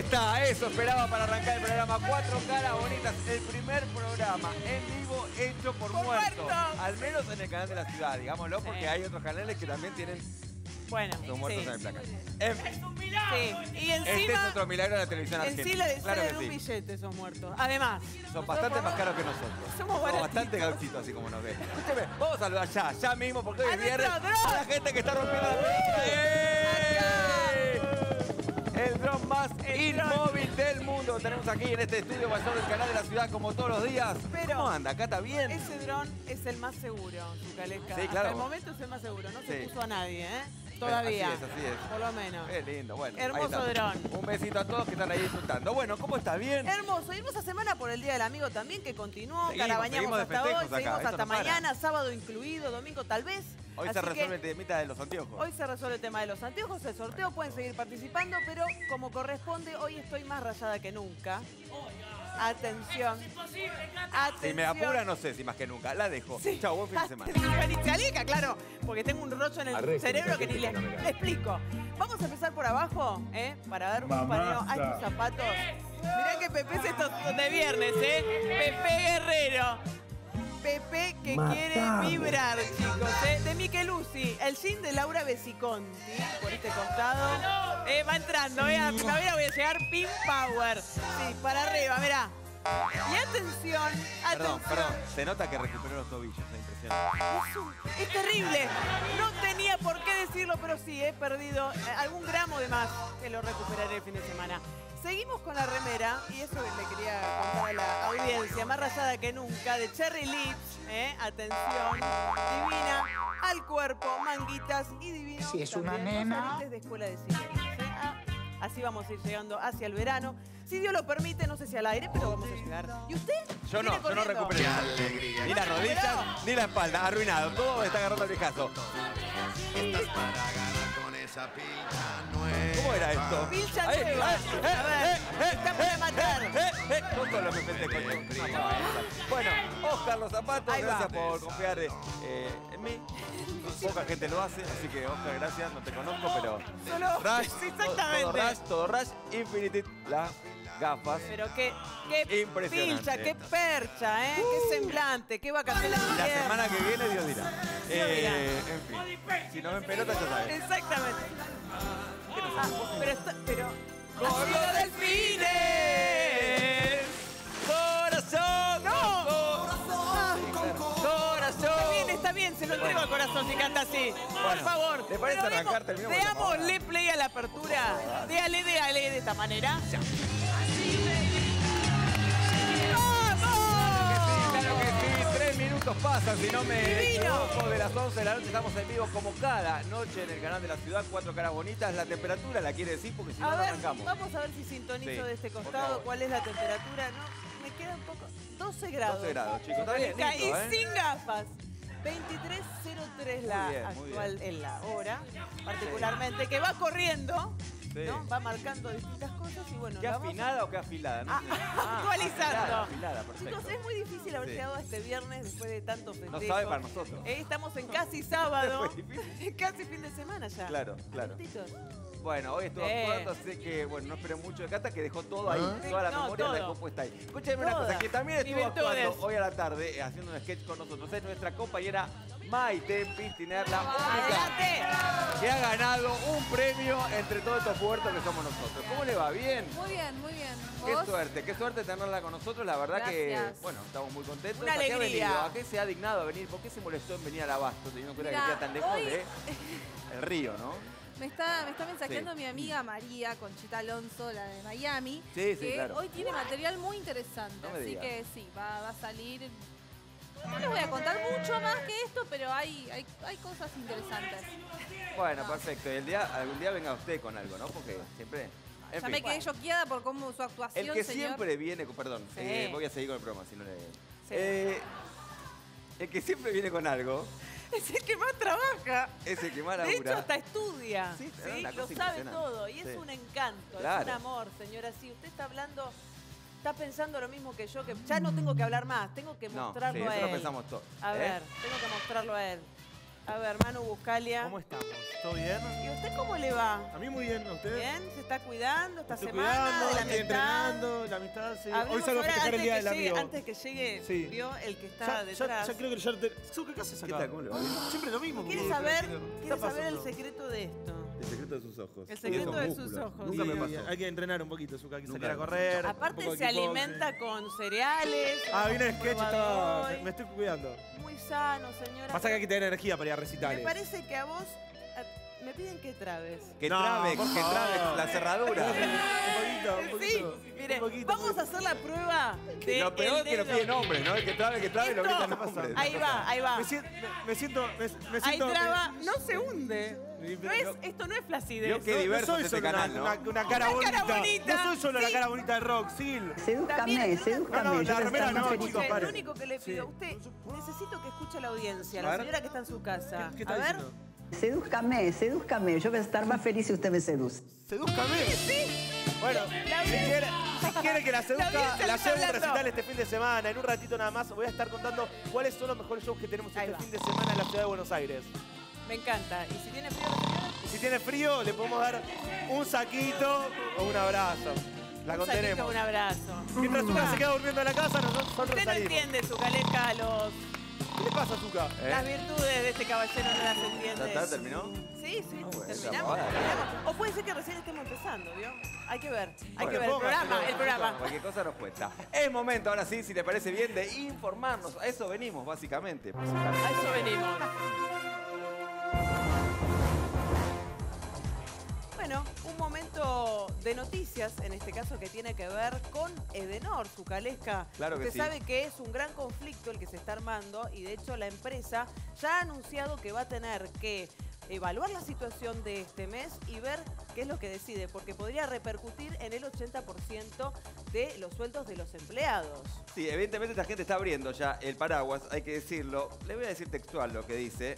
está, eso esperaba para arrancar el programa Cuatro Caras Bonitas, el primer programa en vivo hecho por, Por muertos. muertos. Al menos en el canal de la ciudad, digámoslo, porque Sí. hay otros canales que también tienen Bueno, muertos sí. en fin, Sí. Y este es encima, otro milagro de la televisión en argentina. sí le claro que un sí. billete esos muertos. Además. Son bastante más caros que nosotros. Somos baratitos. bastante gauchitos, así como nos ven. Escúcheme, vamos a saludar ya, ya mismo, porque hoy ¡A es viernes. la gente que está rompiendo la. El dron más inmóvil del mundo. Tenemos aquí en este estudio basado del canal de la ciudad, como todos los días. Pero- ¿Cómo anda? ¿Acá está bien? Ese dron es el más seguro, Zucaleca. Sí, claro. Hasta el momento es el más seguro. No se Sí. puso a nadie, ¿eh? Todavía. Así es, así es. Por lo menos. Qué lindo, bueno. Hermoso dron. Un besito a todos que están ahí disfrutando. Bueno, ¿cómo está? ¿Bien? Hermoso. Y hermosa semana por el Día del Amigo también, que continuó. Seguimos, Carabañamos seguimos hasta hoy, acá, seguimos esto hasta no mañana, sábado incluido, domingo tal vez. Hoy Así se que resuelve el temita de los anteojos. Hoy se resuelve el tema de los anteojos, el sorteo, pueden seguir participando, pero como corresponde, hoy estoy más rayada que nunca. Atención. Atención. Si me apura, no sé si más que nunca. La dejo. Sí. Chao, buen fin de semana. Atención, claro, porque tengo un rollo en el Arresto, cerebro que ni le, explico. Vamos a empezar por abajo, ¿eh? Para dar un paneo a estos zapatos. Mirá que Pepe es estos de viernes, ¿eh? Pepe Guerrero. Pepe que quiere vibrar, chicos, ¿eh? De Micheluzzi, el jean de Laura Besiconti, por este costado. Eh, va entrando, ¿eh? A primavera voy a llegar Pin Power. Sí, para arriba, mirá. Y atención, atención. Perdón, perdón. Se nota que recuperó los tobillos. Es, un- es terrible. No tenía por qué decirlo, pero sí, he perdido eh, algún gramo de más que lo recuperaré el fin de semana. Seguimos con la remera, y eso le quería contar a la audiencia, más rayada que nunca, de Cherry Lips, ¿eh? atención, divina, al cuerpo, manguitas y divino. Si es una nena. de escuela de cine. ¿eh? Ah, Así vamos a ir llegando hacia el verano. Si Dios lo permite, no sé si al aire, pero vamos a llegar. ¿Y usted? Yo no, yo no recuperé. Ni las rodillas, ni la espalda. Arruinado. Todo está agarrando el viejazo. Estás para esa pilcha nueva. ¿Cómo era esto? Pilcha nueva. eh, eh, A ver, eh, eh, está para eh, matar. eh, eh. Yo solo me festejo. Bueno, Oscar Los Zapatos, Ahí va. gracias por confiar eh, en mí. Poca gente lo hace, así que Oscar, gracias. No te conozco, pero. Solo- Rush, Sí, todo- exactamente. Todo Rush, todo Rush, Infinity, las gafas. Pero qué, qué Impresionante. pilcha, qué percha, ¿eh? qué semblante, qué vacaciones. La semana que viene Dios dirá. Eh, en fin. Si no ven pelota, ya sabes. Exactamente. Ah, pero está, pero. ¡Con los delfines! ¡Corazón! ¡No! ¡Corazón! ¡Corazón! Está bien, está bien, se lo entrego al corazón si canta así. Por favor. ¿le parece Pero arrancar? Terminamos la Deámosle play a la apertura. Déale, déale de esta manera. ¡Vamos! Minutos pasan, si no me equivoco, de las 11 de la noche estamos en vivo como cada noche en el canal de la ciudad, cuatro caras bonitas, la temperatura la quiere decir porque si no, A no ver, arrancamos. vamos a ver si sintonizo Sí, de este costado cuál es la temperatura. No, me queda un poco. 12 grados. 12 grados, chicos, está bien, y ¿eh? sin gafas. 23.03 la bien, actual en la hora, particularmente, que va corriendo, Sí. ¿no? Va marcando distintas cosas y bueno, ¿Qué la vamos a- afinada o qué afilada? No Ah. Ah, actualizando. Afilada, afilada, perfecto. Chicos, es muy difícil haber Sí. llegado este viernes después de tantos festejos. sabe para nosotros. Eh, estamos en casi sábado. Casi fin de semana ya. Claro, claro. Minutitos. Bueno, hoy estuvo Sí. actuando, así que bueno, no esperen mucho de Cata, que dejó todo ahí, Sí, toda la no, memoria todo. la dejó puesta ahí. Escúchame una cosa, que también estuvo actuando hoy a la tarde, eh, haciendo un sketch con nosotros, es nuestra compañera Maite Pistiner, la única que ha ganado un premio entre todos estos puertos que somos nosotros. ¿Cómo le va? ¿Bien? Muy bien, muy bien. Qué ¿Vos? suerte, qué suerte tenerla con nosotros. La verdad que, bueno, estamos muy contentos. Una ¿A qué ha alegría. venido? ¿A qué se ha dignado a venir? ¿Por qué se molestó en venir al Abasto, teniendo en cuenta que queda tan lejos hoy- de el río, no? Me está, me está mensajeando Sí. mi amiga María Conchita Alonso, la de Miami, Sí, sí, que claro. hoy tiene material muy interesante. No así que sí, va, va a salir. No les voy a contar mucho más que esto, pero hay, hay, hay cosas interesantes. Bueno, perfecto. Y el día, algún día venga usted con algo, ¿no? Porque siempre... En ya fin. me quedé choqueada por cómo su actuación, El que señor. siempre viene, con- perdón, Sí. eh, voy a seguir con el programa, si no le... Sí. Eh, el que siempre viene con algo Es el que más trabaja. es el que más De labura. hecho, hasta estudia. Sí, Sí, lo sabe todo. Y es Sí. un encanto, Claro. es un amor, señora. Si usted está hablando, está pensando lo mismo que yo, que ya no tengo que hablar más, tengo que No, mostrarlo sí, a él. lo pensamos todos. A ¿eh? ver, tengo que mostrarlo a él. A ver, Manu Buscalia. ¿Cómo estamos? ¿Todo bien? ¿Y usted cómo le va? A mí muy bien, ¿a usted? ¿Bien? ¿Se está cuidando esta Estoy semana? cuidando, de la estoy amistad? entrenando, la amistad, sí. Hoy salgo a festejar el antes Día que del llegue- Amigo. Antes que llegue, Sí. vio el que está Ya, ya, detrás. ya creo que ya te... ¿qué haces ¿Qué acá? tal? ¿Cómo le va? Siempre lo mismo. ¿Quiere boludo. saber, ¿Qué quiere saber el secreto de esto? El secreto de sus ojos. El secreto de sus ojos. Nunca me pasó. Hay que entrenar un poquito, Zucca. Hay que Nunca salir a me correr. Aparte se alimenta con cereales. Ah, viene el sketch, me estoy cuidando. Muy sano, señora. Pasa que hay que tener energía para ir a Me recitales. parece que a vos me piden que trabes. Que No, trabe, por que trabe favor. la cerradura. Un poquito, un Sí, poquito. mire, un poquito, vamos a hacer la prueba de Lo peor es que lo dedo. pide nombres, ¿no? El que trabe, que trabe, lo Esto- gritan nombres. Ahí va, ahí va. Me siento, me, siento, me, me Ahí siento. traba, no se hunde. Sí, No es, esto no es flacidez. Vio que No- no diverso soy es este solo canal, una, ¿no? una- una cara Una bonita. cara bonita, No soy solo sí. la cara bonita de Rock, Sil. Sedúzcame, sedúzcame. No, no, yo la a remera no, chicos, lo único que le pido, Sí. usted necesito que escuche la audiencia, A la señora que está en su casa. ¿Qué, qué a está ver, diciendo? Sedúzcame, sedúzcame. Yo voy a estar más feliz si usted me seduce. Sedúzcame. Bueno, La si quiere, si quiere que la seduzca, la a un recital este fin de semana. En un ratito nada más voy a estar contando cuáles son los mejores shows que tenemos Ahí este va. fin de semana en la ciudad de Buenos Aires. me encanta. Y si tiene frío Y si tiene frío, le podemos dar un saquito o un abrazo. La un contenemos. saquito, un abrazo. Mientras Zucca se queda durmiendo en la casa, nosotros nosotros Usted no entiende, su caleca, los, ¿Qué le pasa, Zucca? ¿Eh? las virtudes de este caballero no las ¿Ya entiende. está? ¿Terminó? Sí, sí, Ah, terminamos. O puede ser que recién estemos empezando, ¿vio? Hay que ver, hay Bueno, que ver el programa, el programa. Cualquier cosa nos cuenta. Es momento, ahora sí, si le parece bien, de informarnos. A eso venimos, básicamente. A eso venimos. Bueno, un momento de noticias, en este caso que tiene que ver con Edenor, su calesca. Claro que Usted sí. sabe que es un gran conflicto el que se está armando y de hecho la empresa ya ha anunciado que va a tener que evaluar la situación de este mes y ver qué es lo que decide, porque podría repercutir en el 80% de los sueldos de los empleados. Sí, evidentemente esta gente está abriendo ya el paraguas, hay que decirlo. Le voy a decir textual lo que dice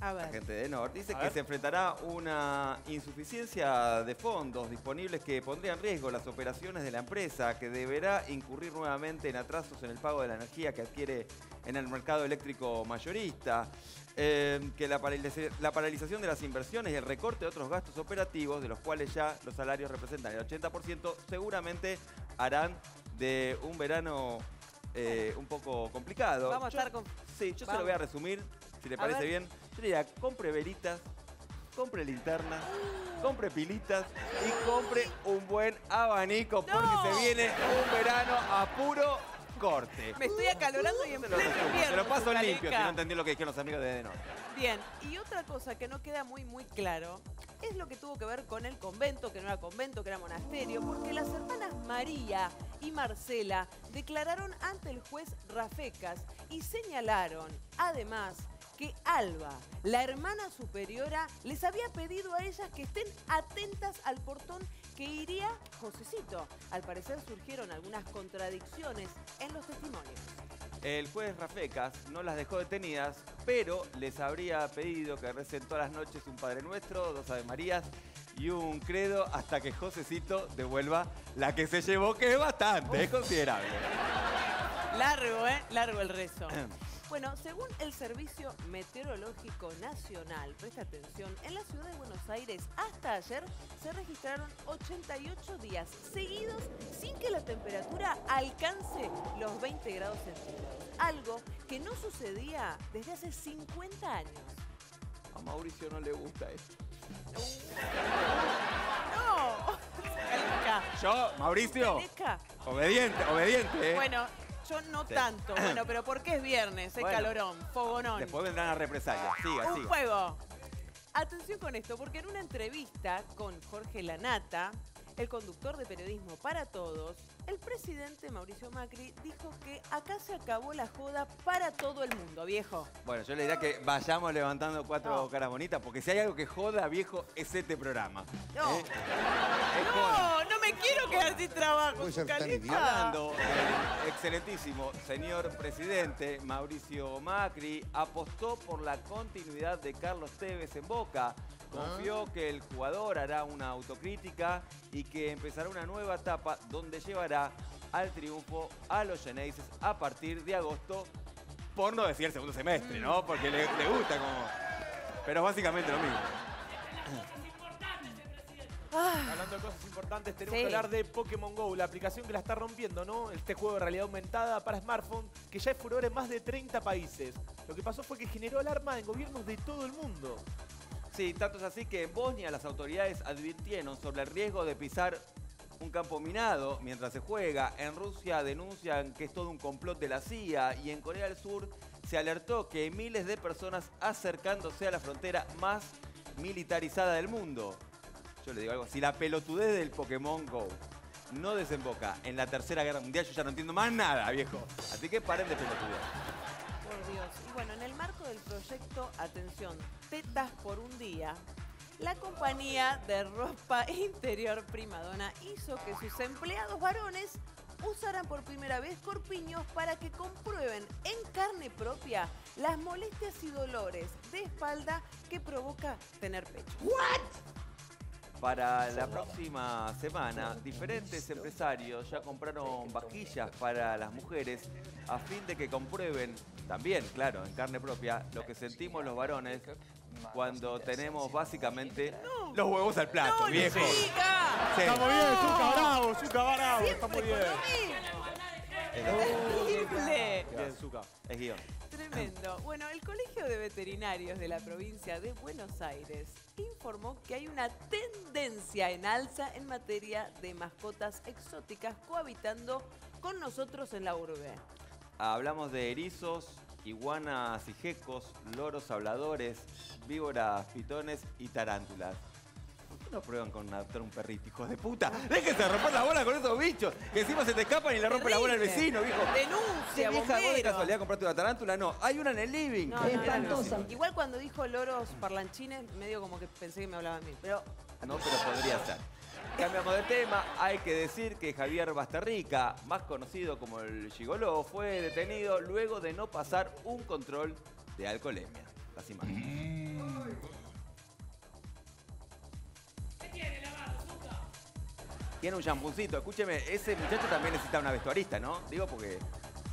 A la gente de Nord. Dice A que ver. se enfrentará una insuficiencia de fondos disponibles que pondría en riesgo las operaciones de la empresa, que deberá incurrir nuevamente en atrasos en el pago de la energía que adquiere en el mercado eléctrico mayorista. eh, que la, paraliza- la paralización de las inversiones y el recorte de otros gastos operativos, de los cuales ya los salarios representan el 80%, seguramente harán de un verano eh, un poco complicado. Vamos a estar con... Sí, yo se lo voy a resumir, si le parece bien. Compre velitas, compre linternas, compre pilitas y compre un buen abanico porque se viene un verano a puro corte. Me estoy acalorando y en pleno invierno. se lo paso limpio si no entendí lo que dijeron los amigos de Edenor. Bien, y otra cosa que no queda muy muy claro es lo que tuvo que ver con el convento, que no era convento, que era monasterio, porque las hermanas María y Marcela declararon ante el juez Rafecas y señalaron, además, que Alba, la hermana superiora, les había pedido a ellas que estén atentas al portón que iría Josecito. Al parecer surgieron algunas contradicciones en los testimonios. El juez Rafecas no las dejó detenidas, pero les habría pedido que recen todas las noches un Padre Nuestro, dos Ave Marías y un credo hasta que Josecito devuelva la que se llevó, que es bastante, es considerable. Largo, ¿eh? Largo el rezo. Bueno, según el Servicio Meteorológico Nacional, presta atención, en la ciudad de Buenos Aires hasta ayer se registraron 88 días seguidos sin que la temperatura alcance los 20 grados centígrados. Algo que no sucedía desde hace 50 años. A Mauricio no le gusta esto. ¡No! Yo, Mauricio, obediente, obediente, ¿eh? Bueno, yo no Sí. tanto. Bueno, pero porque es viernes, es Bueno. calorón, fogonón. Después vendrán las represalias. Siga, Un siga. juego. Atención con esto, porque en una entrevista con Jorge Lanata, el conductor de Periodismo para Todos, el presidente Mauricio Macri dijo que acá se acabó la joda para todo el mundo, viejo. Bueno, yo le diría que vayamos levantando cuatro No. caras bonitas, porque si hay algo que joda, viejo, es este programa. No. ¿eh? No, no me quiero quedar sin trabajo. Hablando del excelentísimo señor presidente Mauricio Macri, apostó por la continuidad de Carlos Tevez en Boca. Confió que el jugador hará una autocrítica y que empezará una nueva etapa donde llevará al triunfo a los Geneises a partir de agosto, por no decir el segundo semestre, ¿no? Porque le, le gusta como Pero es básicamente lo mismo. Hablando de cosas importantes, tenemos Sí. que hablar de Pokémon GO, la aplicación que la está rompiendo, ¿no? Este juego de realidad aumentada para smartphone, que ya es furor en más de 30 países. Lo que pasó fue que generó alarma en gobiernos de todo el mundo. Sí, tanto es así que en Bosnia las autoridades advirtieron sobre el riesgo de pisar un campo minado mientras se juega. En Rusia denuncian que es todo un complot de la CIA y en Corea del Sur se alertó que miles de personas acercándose a la frontera más militarizada del mundo. Yo le digo algo, si la pelotudez del Pokémon Go no desemboca en la Tercera Guerra Mundial, yo ya no entiendo más nada, viejo. Así que paren de pelotudear. Y bueno, en el marco del proyecto, atención, Tetas por un día, la compañía de ropa interior Primadona hizo que sus empleados varones usaran por primera vez corpiños para que comprueben en carne propia las molestias y dolores de espalda que provoca tener pecho. Para la próxima semana, diferentes empresarios ya compraron vaquillas para las mujeres a fin de que comprueben, también, claro, en carne propia, lo que sentimos los varones cuando tenemos básicamente los huevos al plato, ¡No, viejo. chica! Sí. Estamos bien, Zuka bravo, Zuka bravo, Siempre bien. Es guion. Tremendo. Bueno, el Colegio de Veterinarios de la provincia de Buenos Aires informó que hay una tendencia en alza en materia de mascotas exóticas cohabitando con nosotros en la urbe. Hablamos de erizos, iguanas y gecos, loros habladores, víboras, pitones y tarántulas. ¿Por qué no prueban con adoptar un perrito, hijos de puta? Déjense de romper la bola con esos bichos, que encima se te escapan y le rompen la bola al vecino, viejo. Denuncia, ¿Qué vieja vos de casualidad compraste una tarántula? No, hay una en el living. No, Es no, no, no. espantosa. Igual cuando dijo loros parlanchines, medio como que pensé que me hablaba a mí. Pero No, pero podría ser. Cambiamos de tema. Hay que decir que Javier Basterrica, más conocido como el Gigoló, fue detenido luego de no pasar un control de alcoholemia. Las imágenes. Tiene un champuncito. Escúcheme, ese muchacho también necesita una vestuarista, ¿no? Digo porque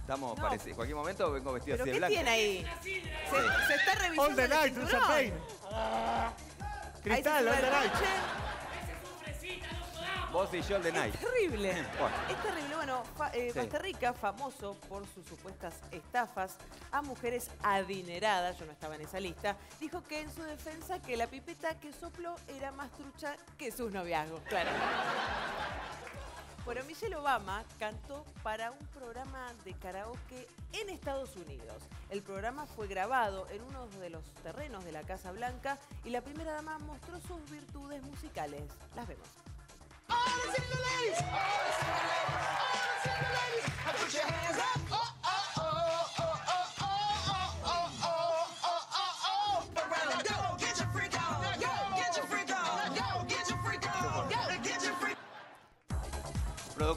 estamos, No. parece, en cualquier momento vengo vestido ¿Pero así de qué blanco. tiene ahí? Se, se está revisando All the el night, un cinturón. champagne. Se Cristal, all the el. Vos y yo de night. Es terrible. Bueno. Es terrible. Bueno, fa- eh, Sí. Costa Rica, famoso por sus supuestas estafas a mujeres adineradas, yo no estaba en esa lista, dijo que en su defensa que la pipeta que sopló era más trucha que sus noviazgos. Claro. Michelle Obama cantó para un programa de karaoke en Estados Unidos. El programa fue grabado en uno de los terrenos de la Casa Blanca y la primera dama mostró sus virtudes musicales. Las vemos.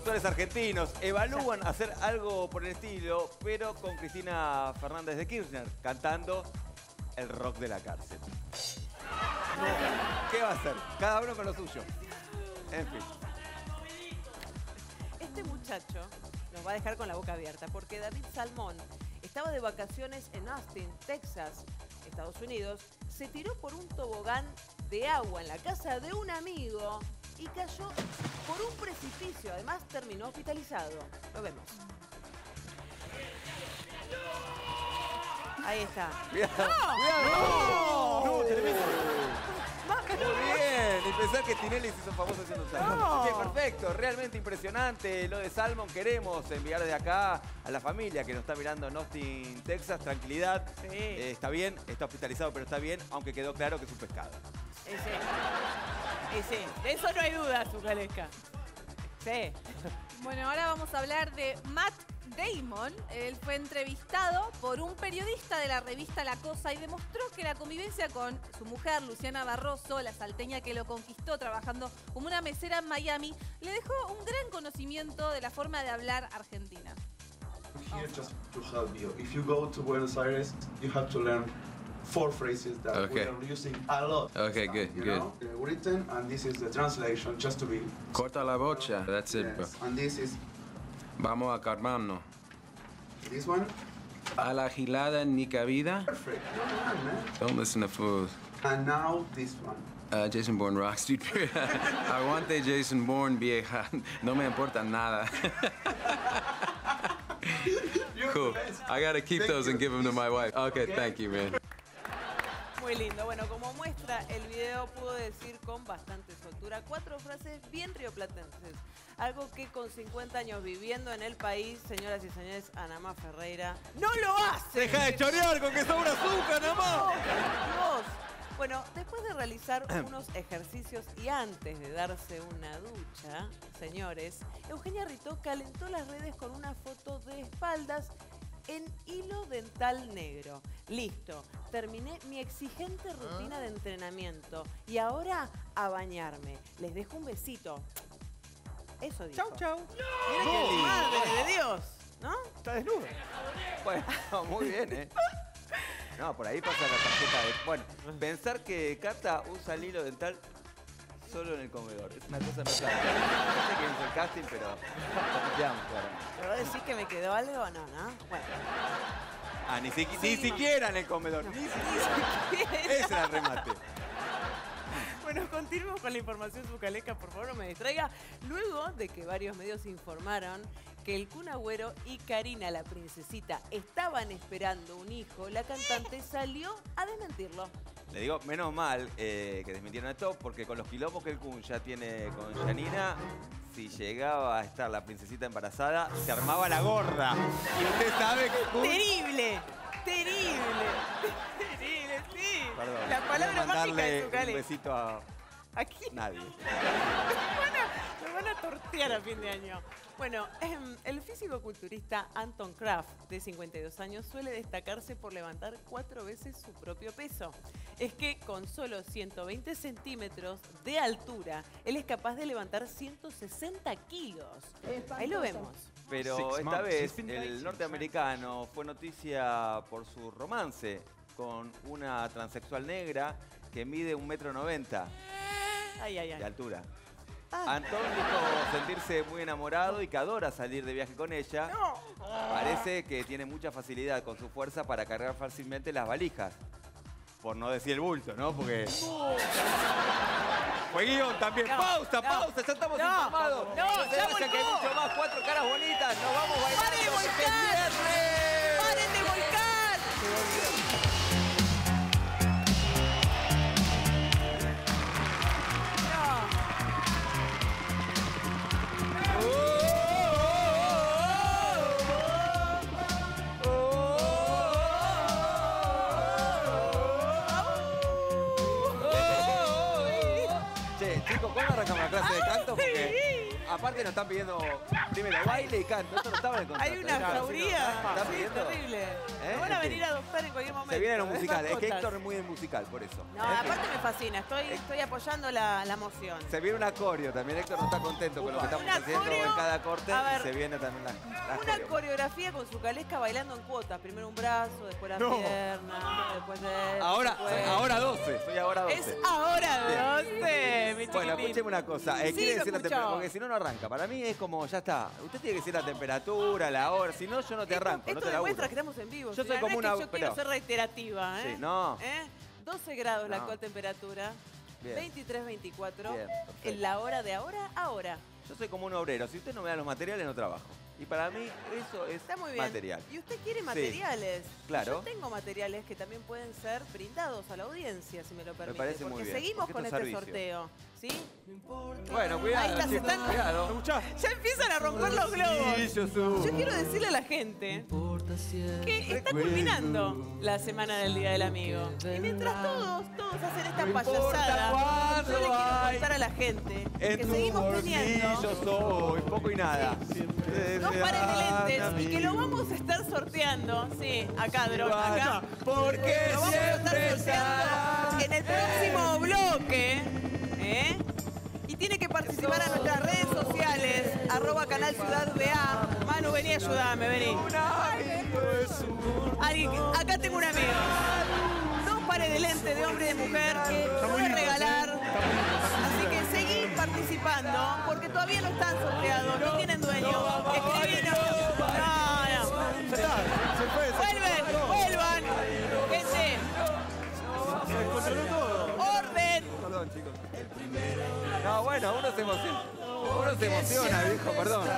Productores argentinos evalúan hacer algo por el estilo, pero con Cristina Fernández de Kirchner cantando el rock de la cárcel. ¿Qué va a hacer? Cada uno con lo suyo. En fin. Este muchacho nos va a dejar con la boca abierta porque David Salmón estaba de vacaciones en Austin, Texas, Estados Unidos, se tiró por un tobogán de agua en la casa de un amigo y cayó por un precipicio. Además terminó hospitalizado. Lo vemos. Ahí está. Cuidado. No, tremendo. Va- Muy bien. Y pensar que Tinelli se hizo famoso haciendo salmón. No. Perfecto. Realmente impresionante lo de Salmon. Queremos enviar desde acá a la familia que nos está mirando en Austin, Texas. Tranquilidad. Sí. Eh, está bien, está hospitalizado, pero está bien, aunque quedó claro que es un pescado. Ese. De eso no hay duda, Zucalesca. Sí. Bueno, ahora vamos a hablar de Matt Damon. Él fue entrevistado por un periodista de la revista La Cosa y demostró que la convivencia con su mujer, Luciana Barroso, la salteña que lo conquistó trabajando como una mesera en Miami, le dejó un gran conocimiento de la forma de hablar argentina. here just to help you. If you go to Buenos Aires, you have to learn four phrases that we are using a lot. Okay, good, you good. Know? Written, and this is the translation, just to be. Corta la bocha. That's it, bro. And this is Vamos a calmarnos. this one. A la gilada ni cabida. Perfect. Come on, man. Don't listen to fools. And now this one. Uh, Jason Bourne rocks, dude. Aguante Jason Bourne, vieja. No me importa nada. cool. I gotta keep those and give them to my wife. Okay, thank you, man. Muy lindo. Bueno, como muestra el video, pudo decir con bastante soltura cuatro frases bien rioplatenses. Algo que con 50 años viviendo en el país, señoras y señores, Anamá Ferreira no lo hace. Deja de chorear con que sobra azúcar, nada más. Dios. Bueno, después de realizar unos ejercicios y antes de darse una ducha, señores, Eugenia Rito calentó las redes con una foto de espaldas en hilo dental negro. Listo, terminé mi exigente rutina de entrenamiento y ahora a bañarme. Les dejo un besito. Eso dijo. Chau, chau. Mira qué madre de Dios, ¿no? Está desnudo. Bueno, muy bien, ¿eh? No, por ahí pasa la tarjeta de... Bueno, pensar que Cata usa el hilo dental solo en el comedor. Es una cosa no clara. No sé quién hizo el casting, pero... Ya, claro. ¿Te voy a decir que me quedó algo o no, no? Bueno. Ah, ni, siqui- ni siquiera en el comedor. Ni siquiera. Ese era el remate. Bueno, continuemos con la información sucaleca, por favor, no me distraiga. Luego de que varios medios informaron que el Kun Agüero y Karina, la princesita, estaban esperando un hijo, la cantante salió a desmentirlo. Le digo, menos mal eh, que desmintieron esto, porque con los quilombos que el Kun ya tiene con Janina, si llegaba a estar la princesita embarazada, se armaba la gorda. Y usted sabe que el Kun... ¡Terrible! ¡Terrible! ¡Terrible, sí! Perdón, la palabra mágica de mandarle un besito a Aquí. nadie. Van a tortear a fin de año. Bueno, em, el físico-culturista Anton Kraft, de 52 años, suele destacarse por levantar cuatro veces su propio peso. Es que con solo 120 centímetros de altura, él es capaz de levantar 160 kilos. Ahí lo vemos. Pero esta vez el norteamericano fue noticia por su romance con una transexual negra que mide un metro noventa Ay, ay, ay. de altura. Ah. Antón dijo sentirse muy enamorado y que adora salir de viaje con ella. Parece que tiene mucha facilidad con su fuerza para cargar fácilmente las valijas. Por no decir el bulto, ¿no? Porque. Fue guion también. No, pausa, no, pausa, ya estamos no, informados. no, se ya que hay mucho más. Cuatro caras bonitas. Nos vamos bailando. ¡Paren aparte nos están pidiendo primero baile y canto. Esto no estaba en el contrato. Hay una Claro, jauría. ¿Están Sí, terrible. ¿Eh? Van a En venir a adoptar en cualquier momento. Se vienen los Es musicales. Es que. Héctor es muy de musical, por eso. No, En fin. aparte me fascina. Estoy, estoy apoyando la, la moción. Se viene un acorio también. Héctor no está contento con lo que estamos haciendo acorio. en cada corte. A y ver. se viene también la, la Una coreo. coreografía con su calesca bailando en cuotas. Primero un brazo, después la No. pierna, después de... Ahora, después- ahora 12. Soy ahora 12. Es ahora 12, mi Bueno, escúcheme una cosa. eh, Sí, quiere decir porque si no, no arranca. Para mí es como, ya está. Usted tiene que decir la temperatura, la hora. Si no, yo no te arranco, Esto no te demuestra que estamos en vivo. Yo soy como no es que una- yo quiero ser reiterativa, ¿eh? Sí, no. ¿Eh? 12 grados la actual temperatura. Bien. 23, 24. Bien, perfecto. en la hora de ahora, ahora. Yo soy como un obrero. Si usted no me da los materiales, no trabajo. Y para mí, eso es Está muy bien. material. Y usted quiere materiales. claro. Yo tengo materiales que también pueden ser brindados a la audiencia, si me lo permite. parece muy bien, seguimos porque con este servicio. sorteo. ¿Sí? Bueno, cuidado. Ahí está, se chicos, están- Cuidado. ¿Escuchás? Ya empiezan a romper los globos. Yo quiero decirle a la gente que está culminando la semana del Día del Amigo. Y mientras todos, todos hacen esta payasada, cuándo yo le quiero hay contar a la gente En que tu seguimos teniendo bolsillo soy poco y nada. dos pares de lentes y que lo vamos a estar sorteando. Sí, acá, Dron, acá. Porque Lo vamos a estar siempre sorteando en el próximo bloque. ¿Eh? Y tiene que participar a nuestras redes sociales, arroba canal Ciudad BA. Manu, vení, ayúdame, vení. Alguien acá tengo un amigo. Dos pares de lentes de hombre y de mujer que voy a regalar. Así que seguí participando porque todavía no están sorteados, no tienen dueño. Escribinos. Bueno, uno se emociona. Uno se emociona, viejo, perdón.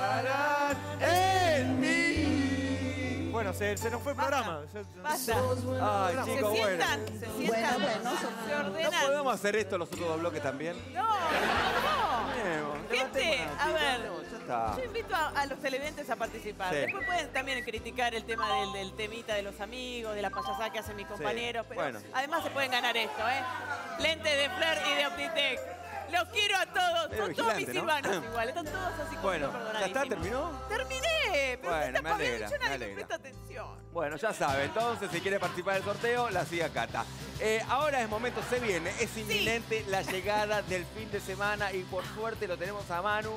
en mí. Bueno, se, se nos fue el programa. Se- Basta. Ay, ¿Se chicos, bueno. sientan? ¿Se sientan? ¿Se ¿No podemos hacer esto los otros dos bloques también? No, no. Gente, a ver, yo invito a, a los televidentes a participar. Sí. Después pueden también criticar el tema del, del temita de los amigos, de la payasada que hacen mis compañeros, pero bueno. además se pueden ganar esto, ¿eh? Lentes de Flair y de Optitec. Los quiero a todos, Medio son todos mis silvanos igual, están todos así como Bueno, ¿ya está? ¿Terminó? Terminé, pero Bueno, me alegra, yo me nadie me alegra. presta atención. Bueno, ya sabe, entonces si quiere participar del sorteo, la siga Cata. Eh, ahora es momento, se viene, es inminente la llegada del fin de semana y por suerte lo tenemos a Manu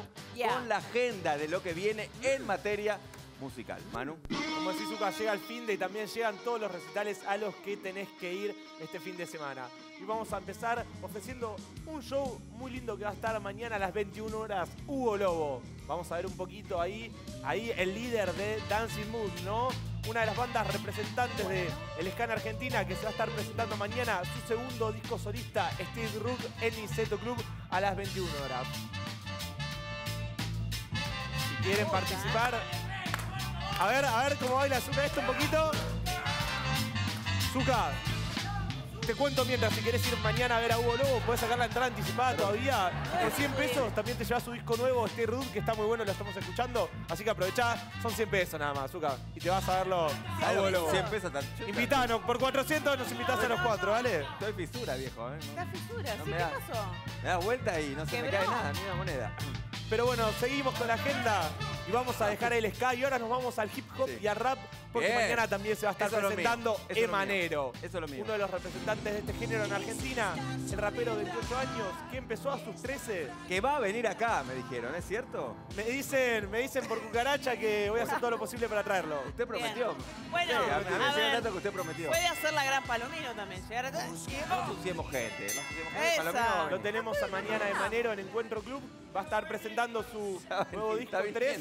con la agenda de lo que viene en materia musical. Manu. Como decís, Zucca, llega el fin de y también llegan todos los recitales a los que tenés que ir este fin de semana. Y vamos a empezar ofreciendo un show muy lindo que va a estar mañana a las 21 horas, Hugo Lobo. Vamos a ver un poquito ahí, ahí el líder de Dancing Mood, ¿no? Una de las bandas representantes de el Scan Argentina que se va a estar presentando mañana su segundo disco solista, Steve Rook en Niceto Club a las 21 horas. Si quieren participar, a ver, a ver cómo baila Zuka esto un poquito. Zuka, te cuento mientras, si querés ir mañana a ver a Hugo Lobo, podés sacar la entrada anticipada todavía. Por 100 pesos también te llevas su disco nuevo, Stay Rude, que está muy bueno, lo estamos escuchando. Así que aprovechá, son 100 pesos nada más, Zuka. Y te vas a verlo a Hugo Lobo. 100 pesos tan- Invitanos, por 400 nos invitás a los cuatro, ¿vale? Estoy fisura, viejo, ¿eh? La fisura, No ¿sí? me ¿Qué da. pasó? Me das vuelta y no se me cae nada, ni una moneda. Pero bueno, seguimos con la agenda y vamos a dejar el Sky y ahora nos vamos al hip hop Sí. y al rap porque Bien. mañana también se va a estar Eso presentando es. Emanero. Eso es lo mío. Uno de los representantes de este género en Argentina, el rapero de 28 años que empezó a sus 13. Que va a venir acá, me dijeron, ¿es cierto? Me dicen, me dicen por cucaracha que voy a hacer todo lo posible para traerlo. Usted prometió. Bueno, Sí, a, a mí ver. el dato que usted prometió. Puede hacer la gran palomino también. Llegar a... No ensuciemos gente, no ensuciemos gente. Palomino Lo tenemos a mañana de Manero en Encuentro Club. Va a estar presentando su nuevo disco está 3.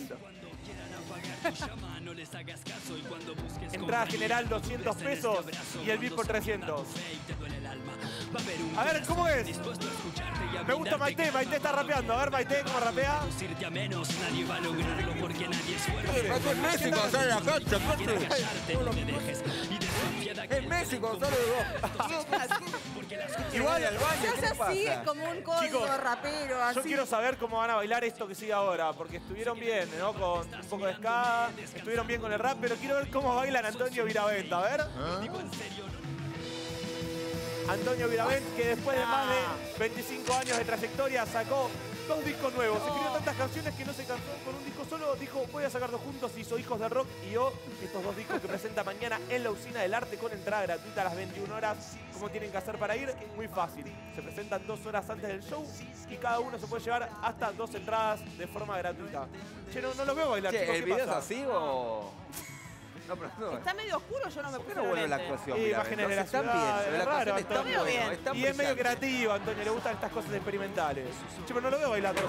Entrada general 200 pesos y el VIP por 300. A ver, ¿cómo es? Me gusta Maite, Maite está rapeando. A ver, Maite, ¿cómo rapea? En México sale la cancha, En México sale Igual al baño, Se ¿qué hace le así, pasa? como un código Chicos, rapero, así. Yo quiero saber cómo van a bailar esto que sigue ahora, porque estuvieron bien, ¿no? Con un poco de ska, estuvieron bien con el rap, pero quiero ver cómo bailan Antonio Viravent, a ver. Antonio Viravent, que después de más de 25 años de trayectoria sacó dos discos nuevos. Escribió tantas canciones que no se cansó con un disco solo. Dijo, voy a sacar dos juntos. Hizo Hijos del Rock y yo. Estos dos discos que presenta mañana en la Usina del Arte con entrada gratuita a las 21 horas. ¿Cómo tienen que hacer para ir? Muy fácil. Se presentan dos horas antes del show y cada uno se puede llevar hasta dos entradas de forma gratuita. Che, no, no lo veo bailar, Che, chicos, ¿el ¿qué video es así o...? No, pero no. Está medio oscuro, yo no me ¿Por qué puse no vuelve la lentes. actuación? Y imágenes de la están ciudad, bien, es la raro, actuación está buena, Bien. está Y es medio creativo, Antonio, le gustan estas cosas experimentales. Che, pero no lo veo bailando.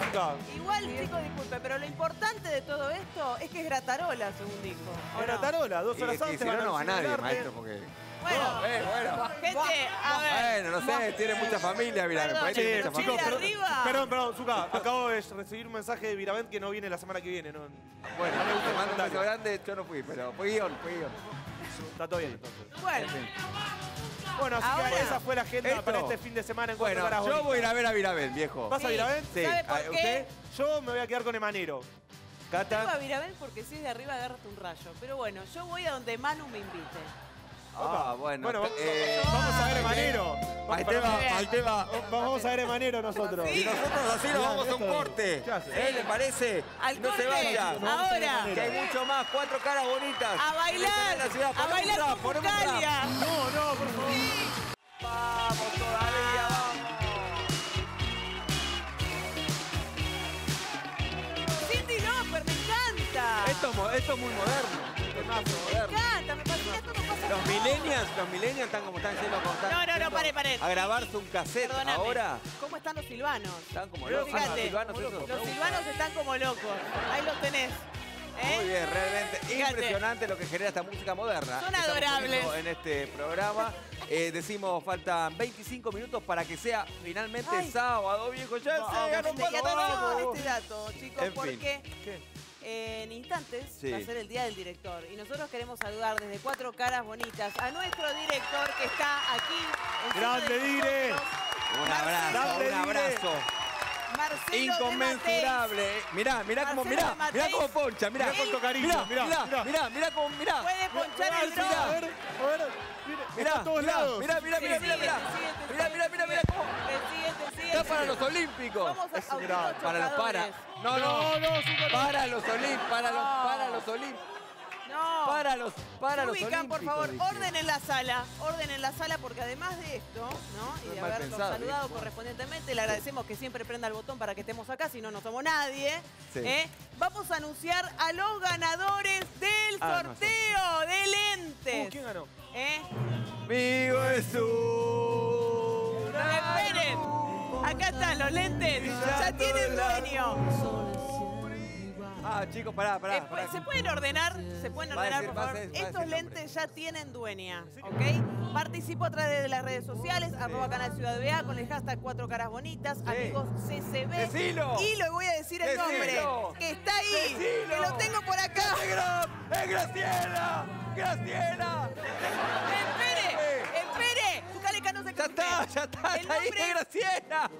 Igual, chicos, disculpe, pero lo importante de todo esto es que es Gratarola, según dijo. ¿o Era no? Tarola, dos horas y antes. si no, no va nadie, maestro, porque... Bueno, Eh, bueno. gente, a ver. Bueno, no sé, tiene mucha familia, mira, Perdón, tiene Che, mucha chicos, familia. perdón, arriba. perdón, perdón, Zuka, acabo de recibir un mensaje de Viravent que no viene la semana que viene. No, Bueno, no le gusta te el mando un beso comentario. grande, yo no fui, pero fui guion, fui guion. Está todo bien, entonces. Bueno, Bueno, así Ahora, que esa fue la agenda esto- para este fin de semana en Bueno, Cuatro Caras yo voy a ir a ver a Virabel, viejo. ¿Vas a Sí. Sí. ¿Sabe por Ah, qué? ¿Usted? Yo me voy a quedar con Emanero. Tengo a Cata. Virabel porque si es de arriba agárrate un rayo. Pero bueno, yo voy a donde Manu me invite. Ah, bueno. Bueno, eh, vamos a ver Emanero. Va, va. Vamos a ver Emanero nosotros. Y nosotros así nos vamos a un corte. ¿Qué hace? ¿Eh? ¿Le parece? Al no corte, se vaya. ahora. Que hay mucho más. Cuatro caras bonitas. A bailar, En la ciudad. a bailar rap, con. No, no, por favor. Vamos todavía, vamos. Cindy Lauper, me encanta. Esto, esto es muy moderno. Me encanta, me fascina, esto no pasa Los millennials, los millennials están como están con No, no, no, pare, pare. A grabarse un cassette Perdóname. ahora. ¿Cómo están los silvanos? Están como locos. fíjate, Los silvanos esos. Los silvanos están como locos. Ahí los tenés. ¿eh? Muy bien, realmente Fíjate. impresionante lo que genera esta música moderna. Son adorables. En este programa. Eh, decimos, faltan 25 minutos para que sea finalmente Ay. sábado, viejo. Ya ganó a este dato, chicos, En fin. porque ¿Qué? En instantes Sí. va a ser el Día del Director. Y nosotros queremos saludar desde Cuatro Caras Bonitas a nuestro director que está aquí. encima ¡Grande, de Dire! Un abrazo, un abrazo. Marcelo de Inconmensurable. Mirá, mirá cómo, Marcelo mirá, mirá cómo poncha, mirá. Mirá cuánto cariño, mirá, mirá, mirá, mirá. mirá, mirá cómo, mirá. Puede ponchar el Mirá, dron. A ver, a ver. Mirá, está a todos mirá, lados. mirá, mirá, mirá, mirá, mirá. Mirá, mirá, mirá, mirá cómo. Está para los olímpicos. Para los para. No, no. No, Para los olímpicos, para los, No. para los olímpicos. No. Para los, para Se los ubican, por favor, orden en la sala, orden en la sala, porque además de esto, ¿no? Y No de es habernos pensado, saludado ¿eh? correspondientemente, le agradecemos que siempre prenda el botón para que estemos acá, si no, no somos nadie. Sí. ¿eh? Vamos a anunciar a los ganadores del Ah, no, sorteo de lentes. Uh, ¿Quién ganó? ¿eh? Mi Jesús. Esperen, acá están los lentes, ya tienen dueño. Ah, chicos, pará, pará. Eh, pará. ¿Se pueden ordenar? ¿Se pueden ordenar, decir- por favor? decir- Estos lentes ya tienen dueña, ¿ok? Participo a través de las redes sociales, arroba canal Ciudad BA, con el hashtag Cuatro Caras Bonitas, amigos CCB. Decilo. Y le voy a decir el Decilo. nombre, que está ahí, Decilo. que lo tengo por acá. ¡Es Graciela! ¡Graciela! ¡Espere! ¡Espere! Su caleca no se Ya está, ya está, El está ahí, es Graciela.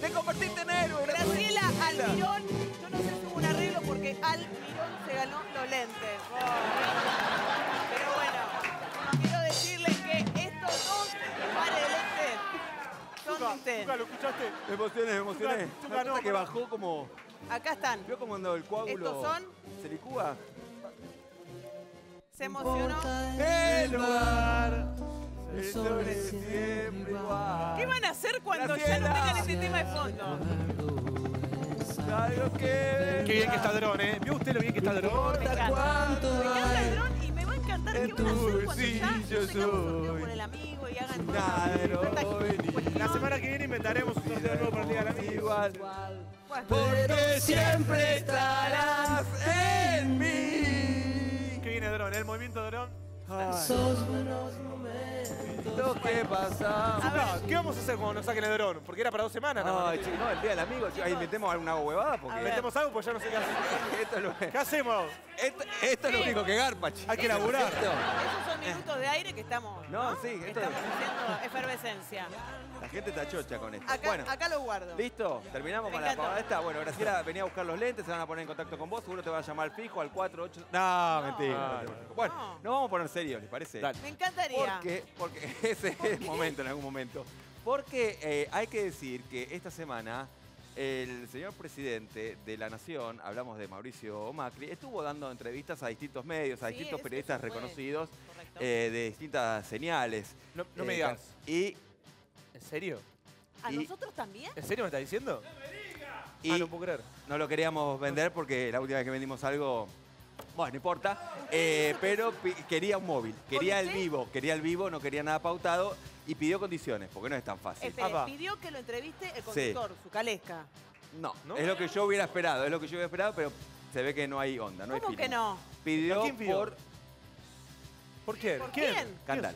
Te convertiste en héroe. Graciela Almirón, yo no sé arreglo porque Almirón se ganó los lentes. Oh. Pero bueno, quiero decirles que estos dos pares de lentes son de Tuca, ustedes. Tuca, ¿lo escuchaste? Me emocioné, me emocioné. No, que bajó como... Acá están. ¿Vio como cuando el coágulo Estos son- se licúa? Se emocionó. El lugar, el sol es siempre igual. ¿Qué van a hacer cuando ya Graciela. no tengan este tema de fondo? Que... Qué bien que está Dron, ¿eh? ¿Vio usted lo bien que está Dron? Me encanta. Me encanta el dron y me va a encantar en qué van a hacer tu cuando ya bolsillo soy. con el amigo y hagan cosas. La semana que viene inventaremos un sorteo nuevo para el Día del Amigo. Igual. Porque siempre estarás en mí. ¿Qué viene Dron? ¿El movimiento Dron? Lo que pasamos. Tuca, ¿qué vamos a hacer cuando nos saquen el Dron? Porque era para dos semanas. más. Ay, chico, no, el día del amigo, chico, ahí inventemos alguna huevada porque Inventemos algo, pues ya no sé qué hacer. esto, es lo, ¿Qué hacemos? esto, esto es lo único que garpa, chico. Hay que laburar. Esto. Esos son minutos de aire que estamos. No, sí, esto- Estamos haciendo efervescencia. La gente está chocha con esto. Acá, bueno, acá lo guardo. ¿listo? ¿Terminamos Me con la pavada esta? Bueno, Graciela venía a buscar los lentes, se van a poner en contacto con vos, seguro te van a llamar fijo al 48... No, mentira. no. Bueno, No. nos vamos a poner serios, ¿les parece? Dale. Me encantaría. Porque, porque ese es el momento, en algún momento. Porque eh, hay que decir que esta semana el señor presidente de la Nación, hablamos de Mauricio Macri, estuvo dando entrevistas a distintos medios, a Sí, distintos periodistas reconocidos eh, de distintas señales. No, no me Eh, digas. Y, ¿En serio? ¿A y- nosotros también? ¿En serio me está diciendo? y Ah, no puedo creer. no lo queríamos vender porque la última vez que vendimos algo, bueno, no importa, eh, pero quería un móvil, quería el vivo, quería el vivo, no quería nada pautado y pidió condiciones, porque no es tan fácil. Pidió que lo entreviste el conductor, su calesca. No, ¿No? es lo que yo hubiera esperado, es lo que yo hubiera esperado, pero se ve que no hay onda, no hay ¿Cómo feeling. que no? Pidió, ¿A quién por ¿Por qué? ¿Por quién? Candal.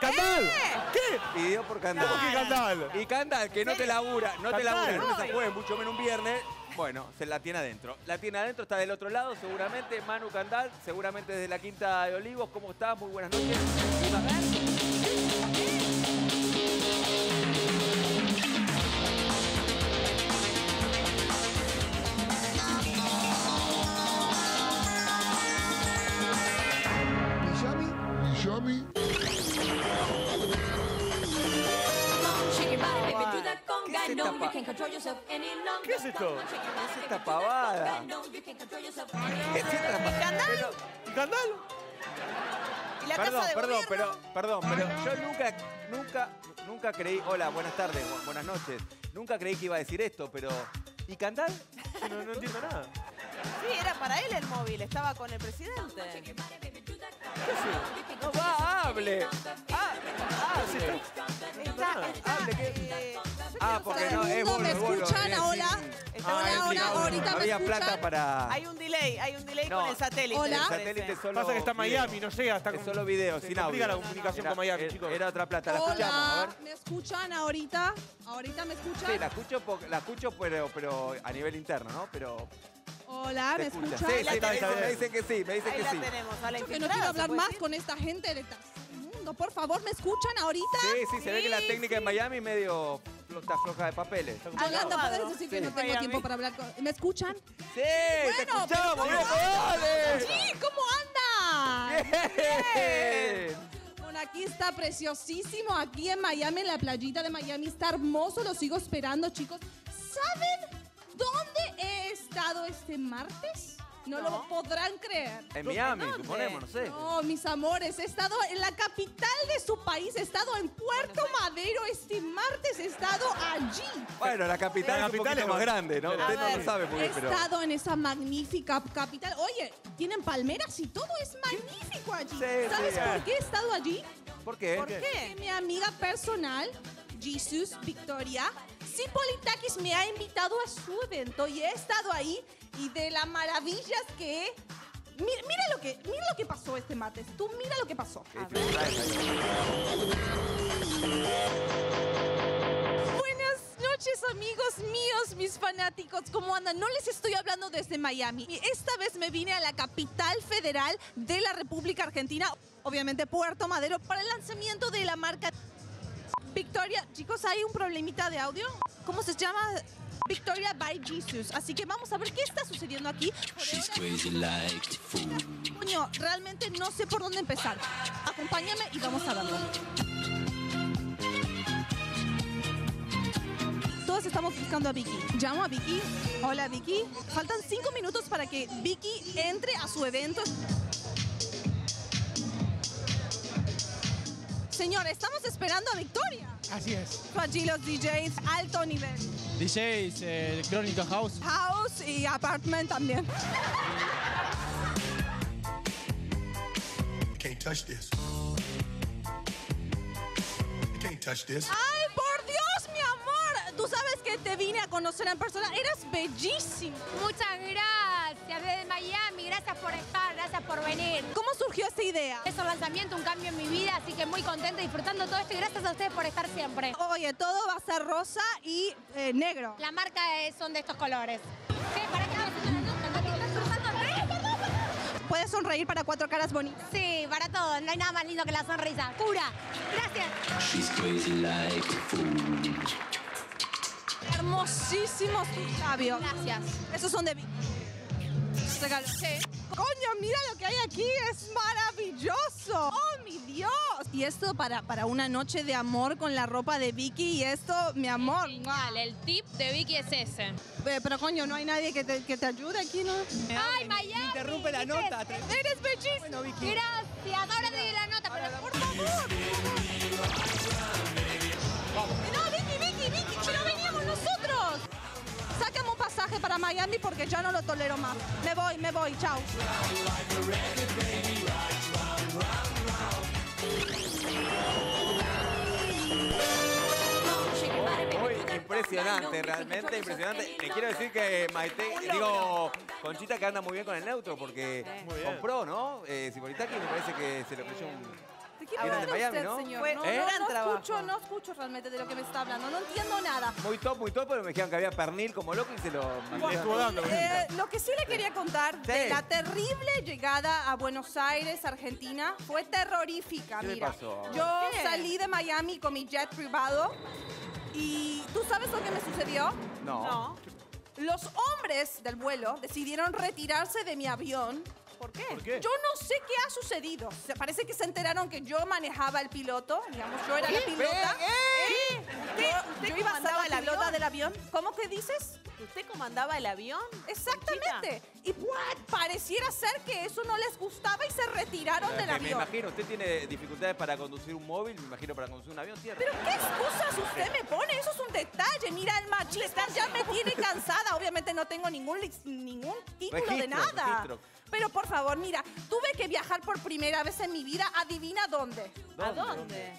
¡Candal! ¿Qué? Pidió por Candal. ¿Cómo que Candal? Y Candal, que no te labura, no te labura a Ay. jueves, mucho menos un viernes, bueno, se la tiene adentro. La tiene adentro, está del otro lado, seguramente Manu Candal, seguramente desde la Quinta de Olivos. ¿Cómo estás? Muy buenas noches. A ver. ¿Qué es esta pa- ¿Qué es esta pavada? ¿Qué es esta pa- ¿Candal? Pero- ¿Y Candal? ¿Y la Perdón, casa de perdón, gobierno? pero, perdón, pero yo nunca, nunca, nunca creí. Hola, buenas tardes, bu- buenas noches. Nunca creí que iba a decir esto, pero. ¿Y Candal? No, no entiendo nada. Sí, era para él el móvil, estaba con el presidente. No va, hable. Ah, hable. Está, está, Hable, ¿qué? eh, yo Ah, quiero porque saber- no, es bolo, ¿me es bolo, escuchan? bien, Hola. Hola, ahorita me había escuchan. plata para... Hay un delay, hay un delay No. con el satélite. Hola. me El parece. satélite solo Pasa que está en video. Miami, no llega hasta Es solo video, sin audio. la comunicación Era- con Miami, era- chicos. Era otra plata, la escuchamos, a Hola, ver. ¿me escuchan ahorita? ¿Ahorita me escuchan? Sí, la escucho, po- la escucho pero, pero a nivel interno, ¿no? Pero Hola, ¿me escucha. escuchan? Sí, sí, me está dicen, bien. me dicen que sí, me dicen Ahí que la sí. tenemos. A la Yo que no infiltrada, quiero ¿se hablar puede más decir? con esta gente del mundo. Por favor, ¿me escuchan ahorita? Sí, sí, se ve que la Sí, técnica en Miami medio flo- está floja de papeles. Sí, Yolanda, puedes decir que Sí. no tengo Miami. tiempo para hablar con... ¿Me escuchan? te Bueno, escuchamos, viejo, ¿cómo dale. Sí, ¿cómo andan? Bien. Bueno, aquí está preciosísimo, aquí en Miami, en la playita de Miami. Está hermoso, lo sigo esperando, chicos. ¿Saben dónde he estado este martes? No, lo No. podrán creer. En Miami, ¿Dónde? suponemos, no sé. No, mis amores, he estado en la capital de su país, he estado en Puerto Madero este martes, he estado allí. Bueno, la capital La es un capital poquito es más grande, ¿no? Usted no lo sabe muy He bien, pero... estado en esa magnífica capital. Oye, tienen palmeras y todo es magnífico allí. Sí, ¿Sabes sí, por qué he estado allí? ¿Por qué? ¿Por qué? Mi amiga personal, Jesus Victoria, Cipolitakis me ha invitado a su evento y he estado ahí y de las maravillas que he... Mira, mira lo que, mira lo que pasó este martes. Tú mira lo que pasó. Buenas noches, amigos míos, mis fanáticos. ¿Cómo andan? No les estoy hablando desde Miami. Y Esta vez me vine a la capital federal de la República Argentina, obviamente Puerto Madero, para el lanzamiento de la marca Victoria. Chicos, hay un problemita de audio. ¿Cómo se llama? Victoria by Jesus. Así que vamos a ver qué está sucediendo aquí. She's crazy like food. Coño, realmente no sé por dónde empezar. Acompáñame y vamos a verlo. Todos estamos buscando a Vicky. Llamo a Vicky. Hola Vicky. Faltan cinco minutos para que Vicky entre a su evento. Señor, estamos esperando a Victoria. Así es. Allí los DJs, alto nivel. DJs, eh, Crónica House. House y apartment también. Can't touch this. Can't touch this. ¡Ay, por Dios, mi amor! Tú sabes que te vine a conocer en persona. Eras bellísima. Muchas gracias desde Miami, gracias por estar, gracias por venir. ¿Cómo surgió esta idea? Es un lanzamiento, un cambio en mi vida, así que muy contenta disfrutando todo esto y gracias a ustedes por estar siempre. Oye, todo va a ser rosa y eh, negro. La marca es- son de estos colores. ¿Qué? ¿Para qué. Puedes sonreír para cuatro caras bonitas. Sí, para todo, no hay nada más lindo que la sonrisa. Pura. Gracias. She's crazy like. Hermosísimos tus labios. Gracias. Esos son de Vicky. Regalo. Coño, mira lo que hay aquí, es maravilloso. Oh, mi Dios. Y esto para, para una noche de amor con la ropa de Vicky y esto, mi amor. Vale, el tip de Vicky es ese. Eh, Pero coño, no hay nadie que te, que te ayude aquí, ¿no? ¡Ay, Miami! interrumpe la nota. Eres bellísimo. Bueno, Vicky. Gracias, ahora te doy la nota, pero por favor. No, Vicky, Vicky, Vicky, si no veníamos nosotros. Sácame un pasaje para Miami porque ya no lo tolero más. Me voy, me voy, chao. Muy impresionante, realmente impresionante. Le quiero decir que Maite, digo, Conchita que anda muy bien con el neutro porque compró, ¿no? Eh, Cipolitaki me parece que se le ofreció un... ¿De qué habla de Miami, usted, ¿no? señor? Fue no, un no, gran no trabajo. escucho, no escucho realmente de lo que me está hablando. No entiendo nada. Muy top, muy top, pero me dijeron que había pernil como loco y se lo Le estuvo dando. Eh, lo que sí le quería contar de Sí. la terrible llegada a Buenos Aires, Argentina, fue terrorífica. ¿Qué le Mira, pasó? yo ¿Qué? salí de Miami con mi jet privado y ¿tú sabes lo que me sucedió? No. No. Los hombres del vuelo decidieron retirarse de mi avión. ¿Por qué? ¿Por qué? Yo no sé qué ha sucedido. Se parece que se enteraron que yo manejaba el piloto. Digamos, yo era la pilota. ¿Qué? Comandaba avión? del avión. ¿Cómo que dices? ¿Usted comandaba el avión? Exactamente. Y pareciera ser que eso no les gustaba y se retiraron del que me avión. imagino, usted tiene dificultades para conducir un móvil, me imagino para conducir un avión, ¿cierto? Pero qué excusas usted me pone, eso es un detalle. Mira, el machista ya me tiene cansada. Obviamente no tengo ningún, ningún título de nada. registro. Pero por favor, mira, tuve que viajar por primera vez en mi vida. Adivina dónde. ¿A dónde?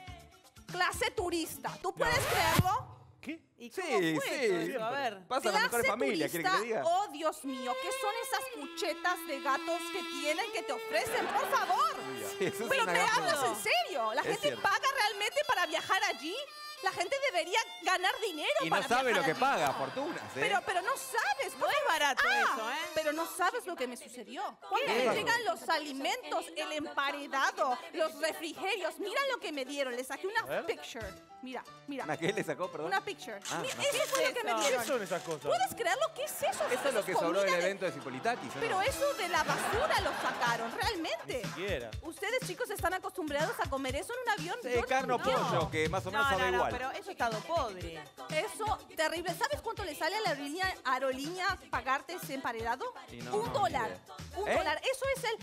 Clase turista. ¿Tú puedes creerlo? ¿Qué? ¿Y ¿Y Sí, cómo fue sí. todo eso? A ver. Pasa a las mejores familias, ¿quiere que le diga? Oh, Dios mío, ¿qué son esas cuchetas de gatos que tienen que te ofrecen? Por favor. Sí, eso es Pero una me gran hablas en serio. ¿La Es gente cierto. paga realmente para viajar allí? La gente debería ganar dinero Y para no sabe lo viajar que allí. paga, fortunas, ¿eh? Pero, pero no sabes. No es barato Ah, eso, ¿eh? Pero no sabes lo que me sucedió. Cuando ¿Qué? me llegan los alimentos, el emparedado, los refrigerios, mira lo que me dieron. Les saqué una ver. picture. Mira, mira. ¿A qué le sacó, perdón? Una picture. Ah, Mira, una eso fue lo que me dieron. ¿Qué son esas cosas? ¿Puedes creerlo? ¿Qué es eso? Eso es lo que sobró del de- evento de Cipolitakis, ¿o no? Pero eso de la basura lo sacaron, realmente. Siquiera. Ustedes, chicos, están acostumbrados a comer eso en un avión. Sí, carne o no. pollo, que más o menos No, sabe no, no, igual. pero eso estado podre. Eso, terrible. ¿Sabes cuánto le sale a la aerolínea, aerolínea pagarte ese emparedado? Sí, no, un no, dólar. ni. Un ¿Eh? dólar. Eso es el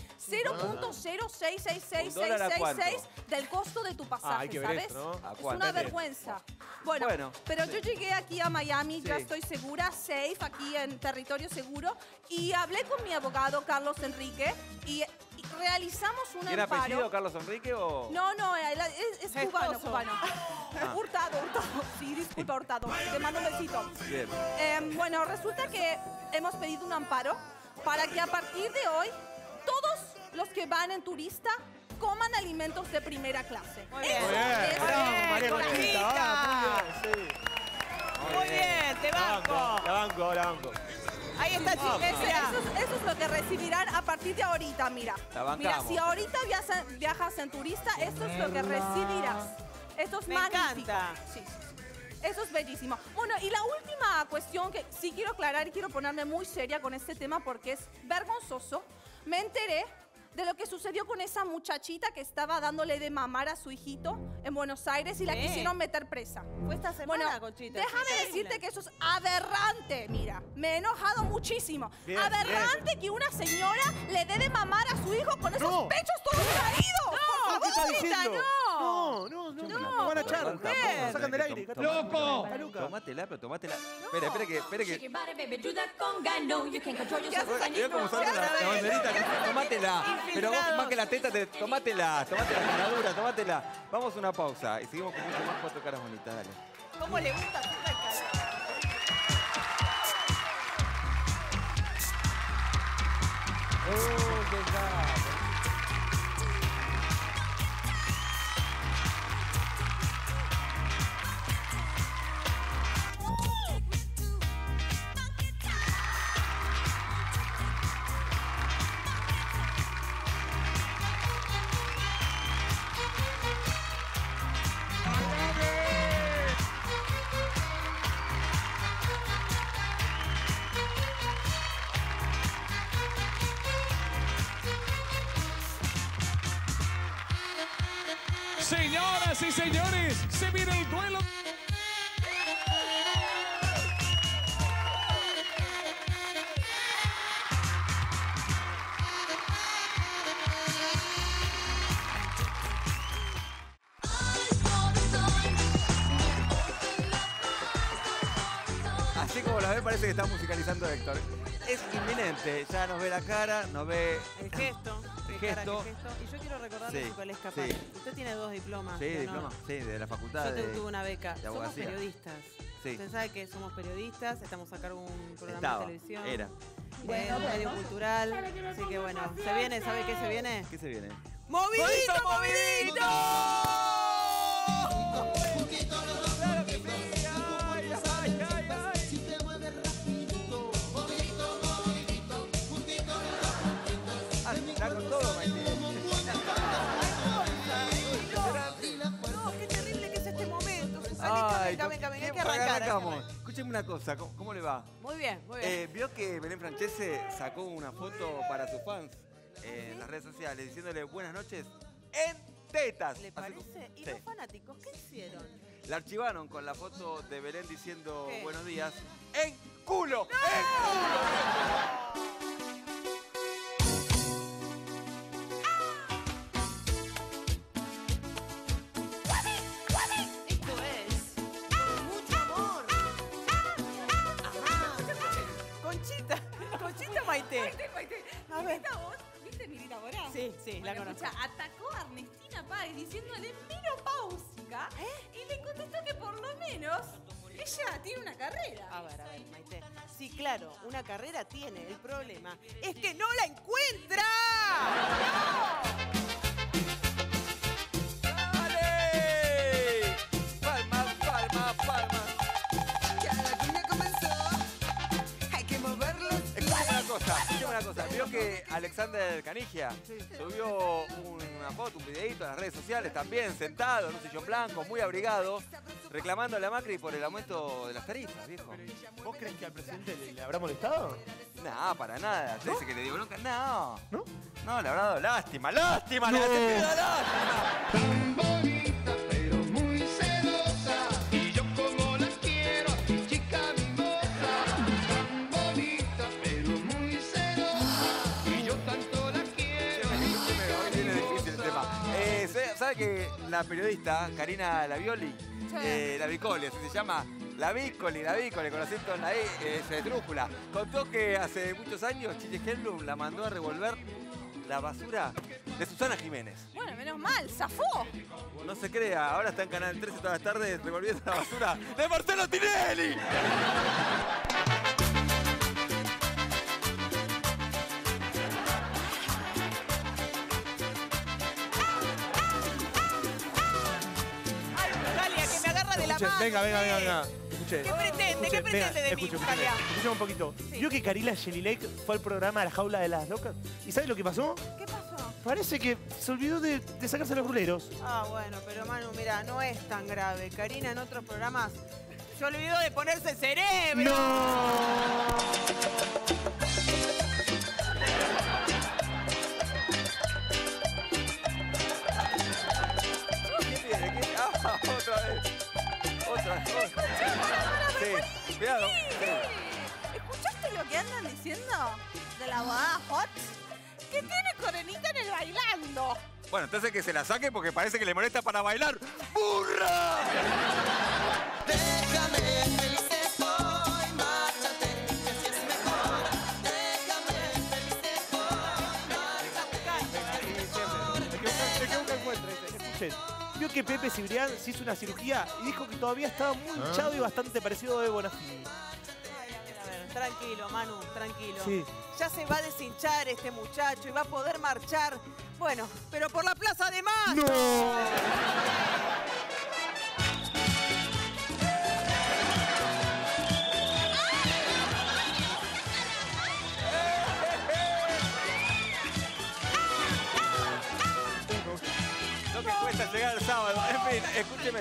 ¿Un dólar a 0.066666 del costo de tu pasaje, Ah, hay que ver ¿sabes? esto, ¿no? ¿A Es una vergüenza. Bueno, Bueno, pero yo llegué aquí a Miami, ya Sí. estoy segura, safe, aquí en territorio seguro, y hablé con mi abogado, Carlos Enrique, y, y realizamos un ¿Tiene amparo. apellido Carlos Enrique o...? No, no, él es, es Esposo. cubano, cubano. Ah. Hurtado, hurtado. Sí, disculpa, hurtado. Te mando un besito. Bien. Eh, bueno, resulta que hemos pedido un amparo para que a partir de hoy todos los que van en turista coman alimentos de primera clase. Muy bien. Eso Muy bien, es bien, María muy bien, sí. Muy bien, te banco, banco. la banco, la banco. Ahí está, Eso, chiquesia. eso es- eso es lo que recibirán a partir de ahorita, mira. La Mira, si ahorita viajas, viajas en turista, esto es lo que recibirás. Esto es Me magnífico. encanta. Sí, sí, sí. Eso es bellísimo. Bueno, y la última cuestión que sí quiero aclarar y quiero ponerme muy seria con este tema porque es vergonzoso. Me enteré de lo que sucedió con esa muchachita que estaba dándole de mamar a su hijito en Buenos Aires y la Sí. quisieron meter presa. Fue esta semana, Bueno, Conchita. déjame Increíble. decirte que eso es aberrante, mira. Me he enojado muchísimo. Bien, aberrante que una señora le dé de mamar a su hijo con esos No. pechos todos caídos. por ¿Qué está favor. diciendo? no. No, no, no. No, No, van a echar. Lo sacan del aire. ¡Loco! Tómatela, pero tómatela. Espera, espera que... Espera que... No, Mira cómo no salta la, banderita. Tómatela. Pero vos más que la teta, te, tómatela. Tómatela, caradura, tómatela. Vamos a una pausa y seguimos con mucho más Cuatro Caras Bonitas. Dale. ¿Cómo le gusta hacer la escalera? Oh, qué. La cara, nos ve... El gesto. El qué cara, gesto. gesto. Y yo quiero recordarle Sí, a su colega capaz. sí. Usted tiene dos diplomas. Sí, de honor. diploma. Sí, de la facultad Yo te- de... tuve una beca. de Somos periodistas. Sí. Usted sabe que somos periodistas, estamos a cargo de un programa Estaba, de televisión. era. De un medio cultural. Así que bueno, se viene, ¿sabe qué se viene? ¿Qué se viene? ¡Movidito, movidito! ¿Para qué arrancar. arrancamos? Escúcheme una cosa, ¿cómo, cómo le va? Muy bien, muy bien. Eh, ¿Vio que Belén Francese sacó una foto para sus fans eh, en las redes sociales diciéndole buenas noches en tetas? ¿Le parece? ¿Y Sí. los fanáticos qué hicieron? La archivaron con la foto de Belén diciendo ¿Qué? buenos días en culo. Esto ¿Esta voz? ¿Viste Mirita? Sí, sí, la Bueno, conozco. escucha, atacó a Ernestina Páez diciéndole menopáusica y le contestó que por lo menos Ella tiene una carrera. A ver, a ver, Maite. Sí, claro, una carrera tiene. El problema es que no la encuentra. ¡Dale! Vio que Alexander Canigia subió una foto, un videito en las redes sociales también, sentado en un sillón blanco, muy abrigado, reclamando a la Macri por el aumento de las tarifas, viejo. ¿Vos crees que al presidente le, le habrá molestado? No, para nada. ¿Te dice que le dio bronca? No. ¿No? No, le habrá dado lástima, lástima, le habrá sentido lástima. Eh, ¿sabe- ¿Sabe que la periodista Karina Lavioli, eh, la Vicoli, así se llama? La Vicoli, la Vicoli, con acento en la E, es esdrújula. Contó que hace muchos años Chiche Helblum la mandó a revolver la basura de Susana Jiménez. Bueno, menos mal, zafó. No se crea, ahora está en Canal 13 todas las tardes revolviendo la basura de Marcelo Tinelli. Venga, venga, venga, venga. Escuche. ¿Qué pretende? ¿Qué pretende de mí, un poquito. ¿Vio que Carila Lake fue al programa La Jaula de las Locas? ¿Y sabe lo que pasó? ¿Qué pasó? Parece que se olvidó de, de sacarse los ruleros. Ah, bueno, pero Manu, mira, no es tan grave. Karina en otros programas se olvidó de ponerse cerebro. ¿Qué Sí, cuidado. Sí. ¿Escuchaste lo que andan diciendo de la abogada Hot? Que tiene coronita en el bailando. Bueno, entonces que se la saque porque parece que le molesta para bailar. ¡Burra! Déjame que Pepe Cibrián se hizo una cirugía y dijo que todavía estaba muy ¿Ah? hinchado y bastante parecido a Bebo Bonafini. A ver, tranquilo, Manu, tranquilo. Sí. Ya se va a deshinchar este muchacho y va a poder marchar. Bueno, pero por la Plaza de Mayo. Lo llegar el sábado. En fin, escúcheme.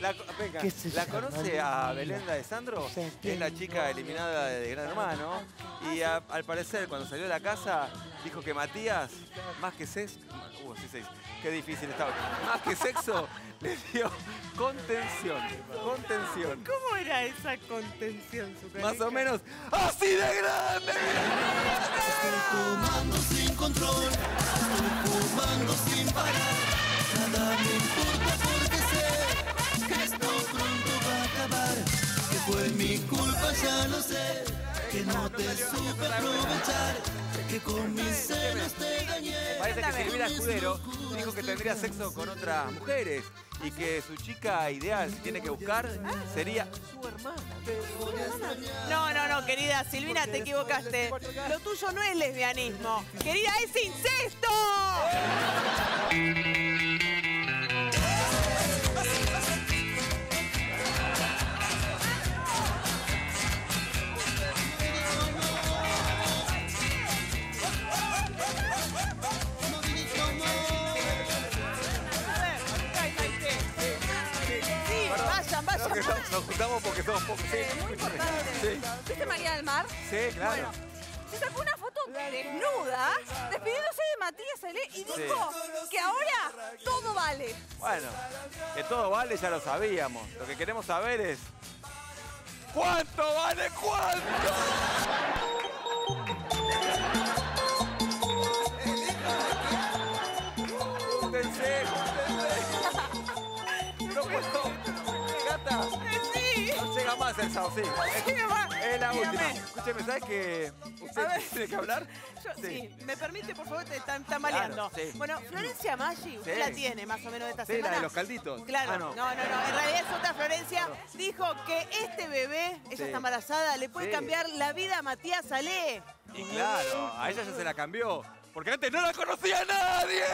La, venga, ¿Qué se ¿la conoce a Belenda de Sandro? Es la chica eliminada de Gran Hermano. Y a- al parecer, cuando salió de la casa, dijo que Matías, más que sexo. Uh, sí, sí, qué difícil estaba. Más que sexo, le dio contención. Contención. ¿Cómo era esa contención, su Más o menos así de grande. Estoy tomando sin control, estoy fumando sin parar. Nada me importa porque sé que esto pronto va a acabar. Que fue mi culpa, ya lo sé. Que no te supe aprovechar. Que con mis celos te dañé. Parece que Silvina Escudero dijo que tendría sexo con otras mujeres y que su chica ideal, si tiene que buscar, sería su hermana. No, no, no, querida Silvina, te equivocaste. Lo tuyo no es lesbianismo. Querida, es incesto. Nos juntamos porque somos pocos. Sí, escúchame. Sí, ¿Viste María del Mar? sí, claro. Bueno, se sacó una foto desnuda despidiéndose de Matías Elé y dijo que ahora todo vale. Bueno, que todo vale ya lo sabíamos. Lo que queremos saber es ¿cuánto vale cuánto? Gata. Sí. Es la última. Escúcheme, ¿sabes que usted A ver. tiene que hablar? Yo, sí. ¿me permite, por favor? Te están. Claro, sí. Bueno, Florencia Maggi, usted Sí. la tiene más o menos de esta Sí, la semana. de los calditos. Claro, Ah, no. no. no, no, En realidad es otra Florencia. Dijo que este bebé, ella Sí. está embarazada, le puede Sí. cambiar la vida a Matías Ale. Y claro, a ella ya se la cambió. Porque antes no la conocía nadie. ¡Eh,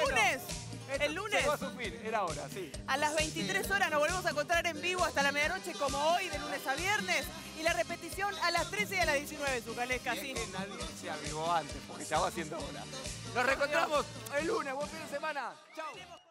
Bueno, lunes. Esto El lunes. Llegó a su fin, era hora, sí. A las 23 horas nos volvemos a encontrar en vivo hasta la medianoche como hoy, de lunes a viernes. Y la repetición a las 13 y a las 19, Zucalesca, sí. es que nadie se avivó antes, porque estaba haciendo hora. Nos reencontramos el lunes. Buen fin de semana. Chao.